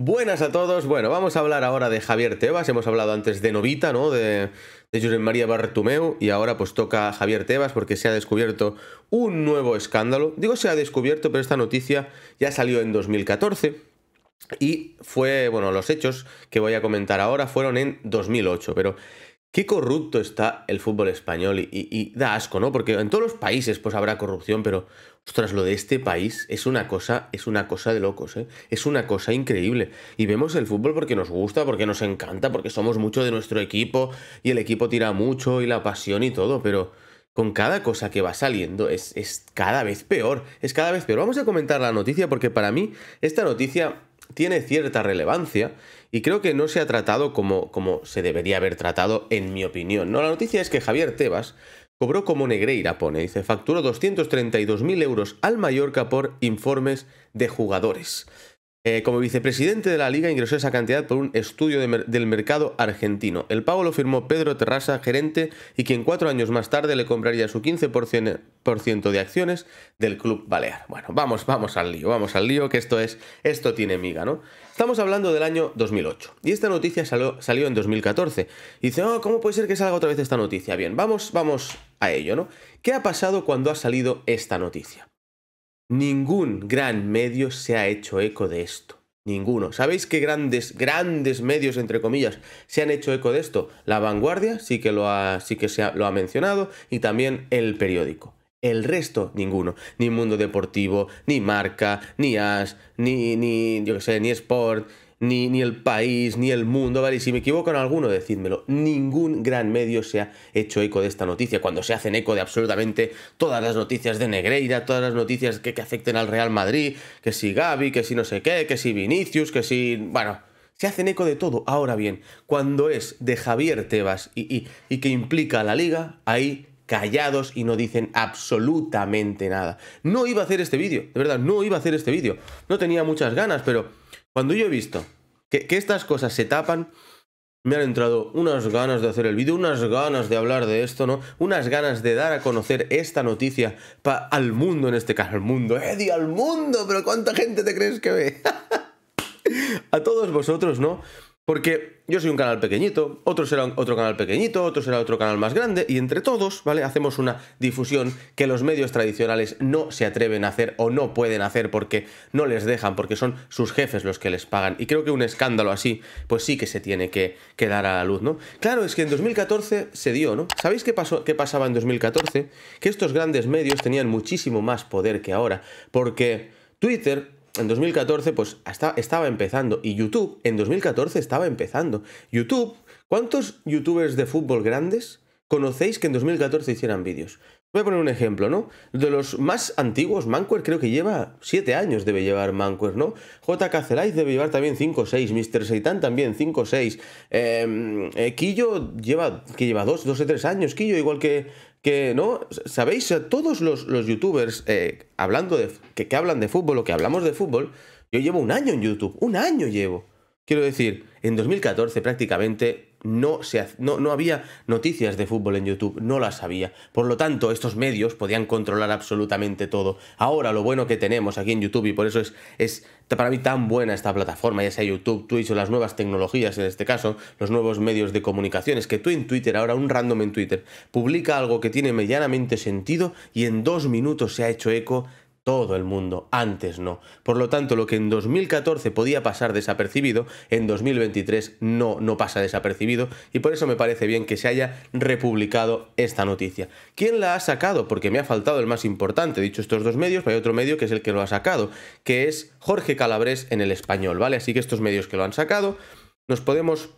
Buenas a todos. Bueno, vamos a hablar ahora de Javier Tebas. Hemos hablado antes de Novita, ¿no? De, de María Bartumeu. Y ahora pues toca Javier Tebas porque se ha descubierto un nuevo escándalo. Digo se ha descubierto, pero esta noticia ya salió en 2014. Y fue, bueno, los hechos que voy a comentar ahora fueron en 2008. Pero Qué corrupto está el fútbol español y, da asco, ¿no? Porque en todos los países pues habrá corrupción, pero ostras, lo de este país es una cosa, es una cosa de locos, ¿eh? Es una cosa increíble. Y vemos el fútbol porque nos gusta, porque nos encanta, porque somos mucho de nuestro equipo y el equipo tira mucho y la pasión y todo, pero con cada cosa que va saliendo es, es cada vez peor, es cada vez peor. Vamos a comentar la noticia porque para mí esta noticia tiene cierta relevancia y creo que no se ha tratado como, como se debería haber tratado, en mi opinión. No, la noticia es que Javier Tebas cobró como Negreira, pone, dice, facturó 232.000 euros al Mallorca por informes de jugadores. Eh, como vicepresidente de la liga ingresó esa cantidad por un estudio del mercado argentino. El pago lo firmó Pedro Terrasa, gerente, y quien cuatro años más tarde le compraría su 15% de acciones del Club Balear. Bueno, vamos, vamos al lío, vamos al lío, que esto es, esto tiene miga, ¿no? Estamos hablando del año 2008 y esta noticia salió, salió en 2014. Y dice, oh, ¿cómo puede ser que salga otra vez esta noticia? Bien, vamos, vamos a ello, ¿no? ¿Qué ha pasado cuando ha salido esta noticia? Ningún gran medio se ha hecho eco de esto. Ninguno. ¿Sabéis qué grandes, grandes medios, entre comillas, se han hecho eco de esto? La vanguardia sí que lo ha, sí que se lo ha mencionado y también el periódico. El resto, ninguno. Ni Mundo Deportivo, ni Marca, ni As, ni, ni yo qué sé, ni Sport, ni, ni el país, ni el mundo, ¿vale? Y si me equivoco en alguno, decídmelo. Ningún gran medio se ha hecho eco de esta noticia, cuando se hacen eco de absolutamente todas las noticias de Negreira, todas las noticias que, que afecten al Real Madrid, que si Gaby, que si no sé qué, que si Vinicius, que si... bueno, se hacen eco de todo. Ahora bien, cuando es de Javier Tebas y, y, y, que implica a la liga, ahí callados y no dicen absolutamente nada. No iba a hacer este vídeo, de verdad, no iba a hacer este vídeo. No tenía muchas ganas, pero cuando yo he visto que, estas cosas se tapan, me han entrado unas ganas de hacer el vídeo, unas ganas de hablar de esto, ¿no? Unas ganas de dar a conocer esta noticia al mundo, en este caso, al mundo. Eddie, al mundo, pero ¿cuánta gente te crees que ve? a todos vosotros, ¿no? Porque yo soy un canal pequeñito, otro será otro canal pequeñito, otro será otro canal más grande, y entre todos, ¿vale? Hacemos una difusión que los medios tradicionales no se atreven a hacer o no pueden hacer porque no les dejan, porque son sus jefes los que les pagan. Y creo que un escándalo así, pues sí que se tiene que, que dar a la luz, ¿no? Claro, es que en 2014 se dio, ¿no? ¿Sabéis qué, pasó, qué pasaba en 2014? Que estos grandes medios tenían muchísimo más poder que ahora, porque Twitter en 2014 pues estaba empezando y YouTube en 2014 estaba empezando. YouTube, ¿cuántos youtubers de fútbol grandes conocéis que en 2014 hicieran vídeos? Voy a poner un ejemplo, ¿no? De los más antiguos, Manquer creo que lleva 7 años, debe llevar Manquer, ¿no? JK Zelay debe llevar también 5 o 6, Mr. Seitan también 5 o 6. Eh, eh, Quillo lleva, que lleva 2, 2 o 3 años, Quillo, igual que, que, ¿no? ¿Sabéis? Todos los, los youtubers eh, hablando de, que, que hablan de fútbol o que hablamos de fútbol, yo llevo un año en YouTube, un año llevo. Quiero decir, en 2014 prácticamente no, se, no, no, había noticias de fútbol en YouTube, no las había. Por lo tanto, estos medios podían controlar absolutamente todo. Ahora lo bueno que tenemos aquí en YouTube, y por eso es, es para mí tan buena esta plataforma, ya sea YouTube, Twitch o las nuevas tecnologías, en este caso, los nuevos medios de comunicación, es que tú en Twitter, ahora un random en Twitter, publica algo que tiene medianamente sentido y en dos minutos se ha hecho eco todo el mundo, antes no. Por lo tanto, lo que en 2014 podía pasar desapercibido, en 2023 no, no pasa desapercibido y por eso me parece bien que se haya republicado esta noticia. ¿Quién la ha sacado? Porque me ha faltado el más importante. Dicho estos dos medios, hay otro medio que es el que lo ha sacado, que es Jorge Calabres en el español, ¿vale? Así que estos medios que lo han sacado, nos podemos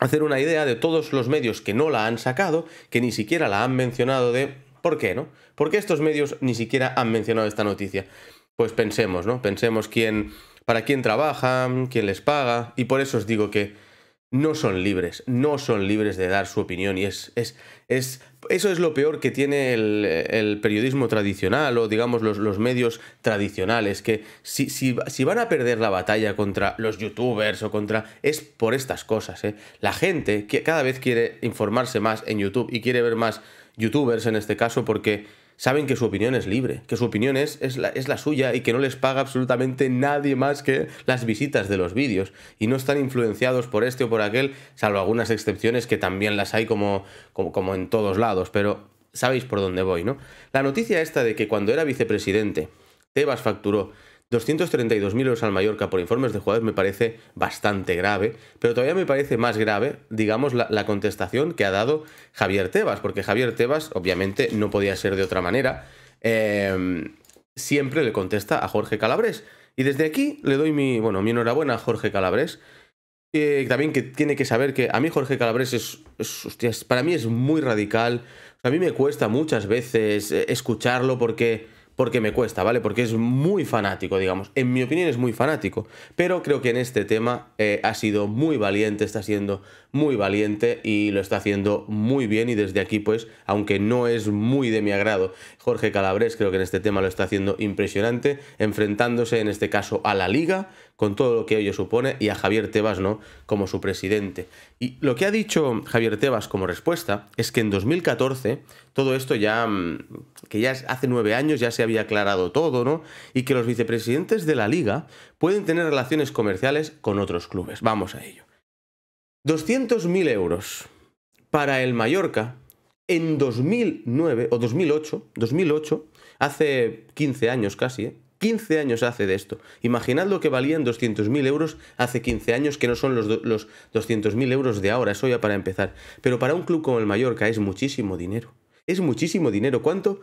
hacer una idea de todos los medios que no la han sacado, que ni siquiera la han mencionado de ¿Por qué, no? ¿Por qué estos medios ni siquiera han mencionado esta noticia? Pues pensemos, ¿no? Pensemos quién, para quién trabajan, quién les paga, y por eso os digo que no son libres, no son libres de dar su opinión, y es, es, es eso es lo peor que tiene el, periodismo tradicional o digamos los, los medios tradicionales, que si, si, si, van a perder la batalla contra los youtubers o contra... es por estas cosas, ¿eh? La gente que cada vez quiere informarse más en YouTube y quiere ver más youtubers en este caso, porque saben que su opinión es libre, que su opinión es, es, la, es, la, suya y que no les paga absolutamente nadie más que las visitas de los vídeos. Y no están influenciados por este o por aquel, salvo algunas excepciones que también las hay como, como, como en todos lados, pero sabéis por dónde voy, ¿no? La noticia esta de que cuando era vicepresidente, Tebas facturó 232.000 euros al Mallorca por informes de jugadores me parece bastante grave, pero todavía me parece más grave, digamos, la, contestación que ha dado Javier Tebas, porque Javier Tebas, obviamente, no podía ser de otra manera, em, siempre le contesta a Jorge Calabres. Y desde aquí le doy mi, bueno, mi enhorabuena a Jorge Calabres. también que tiene que saber que a mí Jorge Calabres es, es para mí es muy radical. a mí me cuesta muchas veces eh, escucharlo porque porque me cuesta, ¿vale? Porque es muy fanático, digamos. En mi opinión es muy fanático. Pero creo que en este tema eh, ha sido muy valiente, está siendo muy valiente y lo está haciendo muy bien. Y desde aquí, pues, aunque no es muy de mi agrado, Jorge Calabres creo que en este tema lo está haciendo impresionante, enfrentándose en este caso a la liga, con todo lo que ello supone, y a Javier Tebas, ¿no? Como su presidente. Y lo que ha dicho Javier Tebas como respuesta es que en 2014 todo esto ya, mm, que ya hace nueve años ya se había aclarado todo, ¿no? Y que los vicepresidentes de la liga pueden tener relaciones comerciales con otros clubes. Vamos a ello. 200.000 euros para el Mallorca en 2009 o 2008, 2008, hace 15 años casi, ¿eh? 15 años hace de esto. Imaginad lo que valían 200.000 euros hace 15 años, que no son los, los 200.000 euros de ahora, eso ya para empezar. Pero para un club como el Mallorca es muchísimo dinero. Es muchísimo dinero. ¿Cuánto,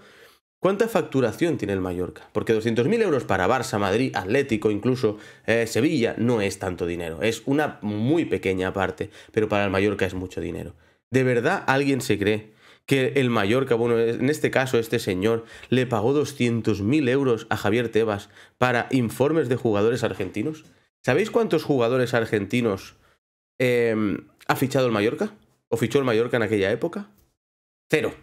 ¿Cuánta facturación tiene el Mallorca? Porque 200.000 euros para Barça, Madrid, Atlético, incluso eh, Sevilla, no es tanto dinero. Es una muy pequeña parte, pero para el Mallorca es mucho dinero. ¿De verdad alguien se cree que el Mallorca, bueno, en este caso este señor, le pagó 200.000 euros a Javier Tebas para informes de jugadores argentinos? ¿Sabéis cuántos jugadores argentinos em, ha fichado el Mallorca? ¿O fichó el Mallorca en aquella época? Cero.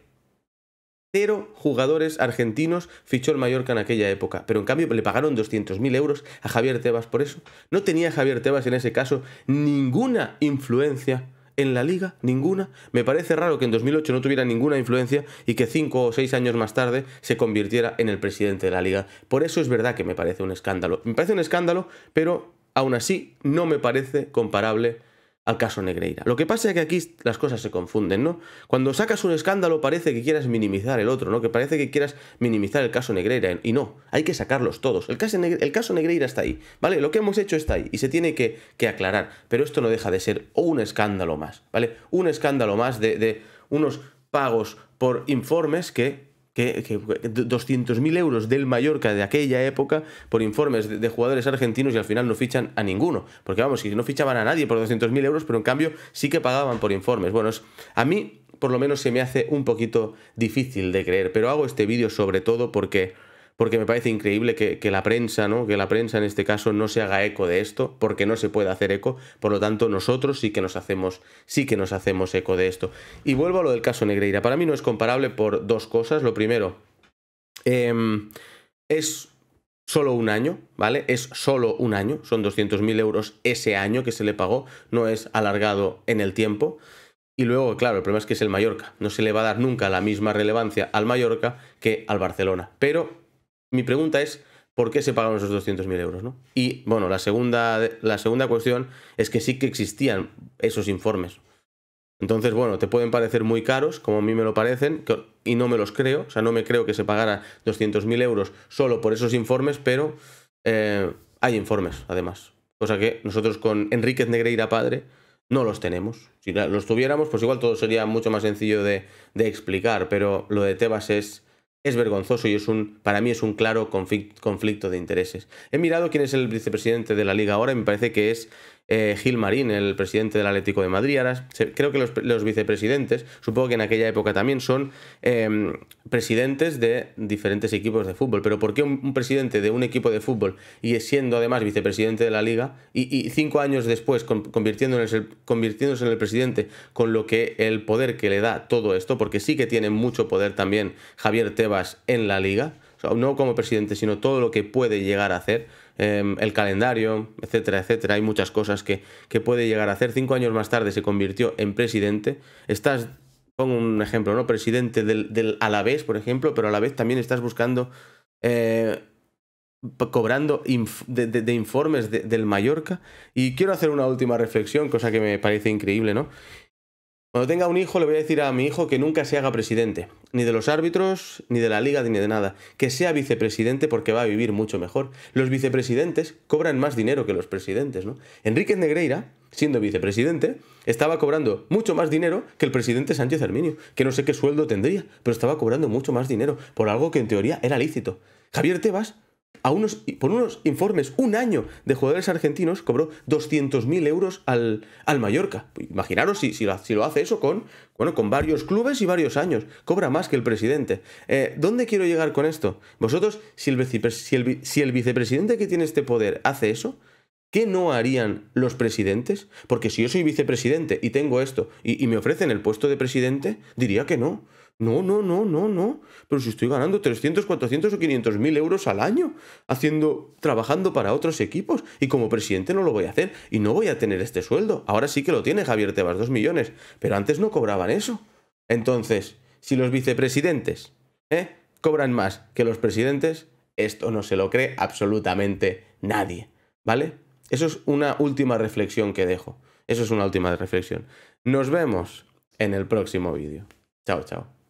Cero jugadores argentinos fichó el Mallorca en aquella época, pero en cambio le pagaron 200.000 euros a Javier Tebas por eso. No tenía Javier Tebas en ese caso ninguna influencia en la liga, ninguna. Me parece raro que en 2008 no tuviera ninguna influencia y que cinco o seis años más tarde se convirtiera en el presidente de la liga. Por eso es verdad que me parece un escándalo. Me parece un escándalo, pero aún así no me parece comparable al caso Negreira. Lo que pasa es que aquí las cosas se confunden, ¿no? Cuando sacas un escándalo parece que quieras minimizar el otro, ¿no? Que parece que quieras minimizar el caso Negreira y no, hay que sacarlos todos. El caso, el caso Negreira está ahí, ¿vale? Lo que hemos hecho está ahí y se tiene que, aclarar, pero esto no deja de ser un escándalo más, ¿vale? Un escándalo más de, de unos pagos por informes que que, 200.000 euros del Mallorca de aquella época por informes de, jugadores argentinos y al final no fichan a ninguno. Porque vamos, si no fichaban a nadie por 200.000 euros, pero en cambio sí que pagaban por informes. Bueno, a mí por lo menos se me hace un poquito difícil de creer, pero hago este vídeo sobre todo porque porque me parece increíble que, la prensa, ¿no? Que la prensa en este caso no se haga eco de esto, porque no se puede hacer eco, por lo tanto nosotros sí que nos hacemos, sí que nos hacemos eco de esto. Y vuelvo a lo del caso Negreira. Para mí no es comparable por dos cosas. Lo primero, em, es solo un año, ¿vale? Es solo un año, son 200.000 euros ese año que se le pagó, no es alargado en el tiempo. Y luego, claro, el problema es que es el Mallorca. No se le va a dar nunca la misma relevancia al Mallorca que al Barcelona. Pero mi pregunta es, ¿por qué se pagaron esos 200.000 euros? ¿no? Y bueno, la segunda, la segunda cuestión es que sí que existían esos informes. Entonces, bueno, te pueden parecer muy caros, como a mí me lo parecen, y no me los creo, o sea, no me creo que se pagara 200.000 euros solo por esos informes, pero eh, hay informes, además. Cosa que nosotros con Enríquez Negreira padre no los tenemos. Si los tuviéramos, pues igual todo sería mucho más sencillo de, de explicar, pero lo de Tebas es es vergonzoso y es un, para mí es un claro conflicto de intereses. He mirado quién es el vicepresidente de la liga ahora y me parece que es eh, Gil Marín, el presidente del Atlético de Madrid. Ahora, creo que los, vicepresidentes, supongo que en aquella época también son em, presidentes de diferentes equipos de fútbol. Pero ¿por qué un, presidente de un equipo de fútbol y siendo además vicepresidente de la liga y, cinco años después convirtiéndose, convirtiéndose en el presidente con lo que el poder que le da todo esto, porque sí que tiene mucho poder también Javier Tebas en la liga? no como presidente, sino todo lo que puede llegar a hacer, em, el calendario, etcétera, etcétera. Hay muchas cosas que, que puede llegar a hacer. Cinco años más tarde se convirtió en presidente. Estás pongo un ejemplo, ¿no? Presidente del, del Alavés, por ejemplo, pero a la vez también estás buscando, eh, cobrando de, informes del Mallorca. Y quiero hacer una última reflexión, cosa que me parece increíble, ¿no? Cuando tenga un hijo, le voy a decir a mi hijo que nunca se haga presidente, ni de los árbitros, ni de la liga, ni de nada. Que sea vicepresidente porque va a vivir mucho mejor. Los vicepresidentes cobran más dinero que los presidentes, ¿no? Enrique Negreira, siendo vicepresidente, estaba cobrando mucho más dinero que el presidente Sánchez Herminio, que no sé qué sueldo tendría, pero estaba cobrando mucho más dinero por algo que en teoría era lícito. Javier Tebas a unos, por unos informes, un año de jugadores argentinos cobró 200.000 euros al, al, Mallorca. Imaginaros si, si, lo, hace eso con, bueno, con varios clubes y varios años. Cobra más que el presidente. Eh, ¿Dónde quiero llegar con esto? Vosotros, si el, si, el, si el vicepresidente que tiene este poder hace eso, ¿Qué no harían los presidentes? Porque si yo soy vicepresidente y tengo esto y, me ofrecen el puesto de presidente, diría que no. No, no, no, no, no. Pero si estoy ganando 300, 400 o 500 mil euros al año haciendo, trabajando para otros equipos y como presidente no lo voy a hacer y no voy a tener este sueldo. Ahora sí que lo tiene Javier Tebas, 2 millones, pero antes no cobraban eso. Entonces, si los vicepresidentes ¿eh? cobran más que los presidentes, esto no se lo cree absolutamente nadie. ¿Vale? Eso es una última reflexión que dejo. Eso es una última reflexión. Nos vemos en el próximo vídeo. Chao, chao.